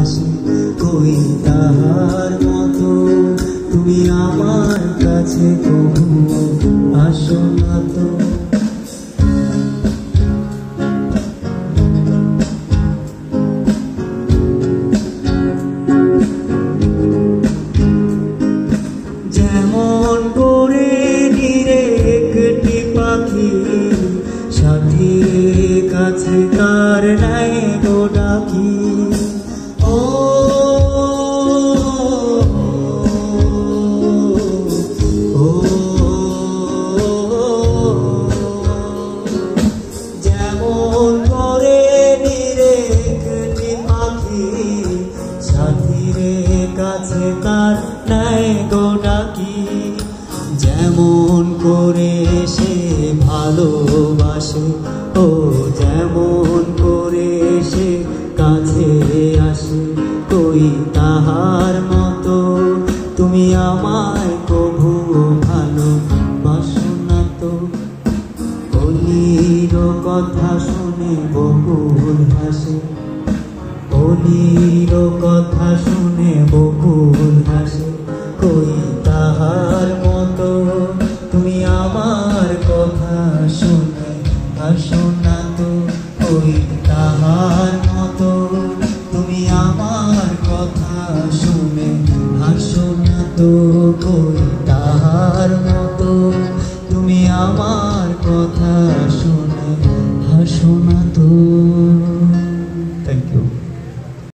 আসে কই তুমি আমার কাছে কবু যেমন করে একটি পাখি সাথীর কাছে তার নাই। কাছে তার গো ডাকি। যেমন করে সে ভালোবাসে কাছে আসে, কই তাহার মতো? তুমি আমায় কভু ভালোবাসো না তো? অলির কথা শুনে বকুল হাসে অলির কথা শুনে বকুল হাসে কই তাহার মতো? তুমি আমার কথা শুনে হাসো না তো? কই তুমি হাসো না তো কই তাহার মতো। তুমি আমার কথা শুনে হাসো না তো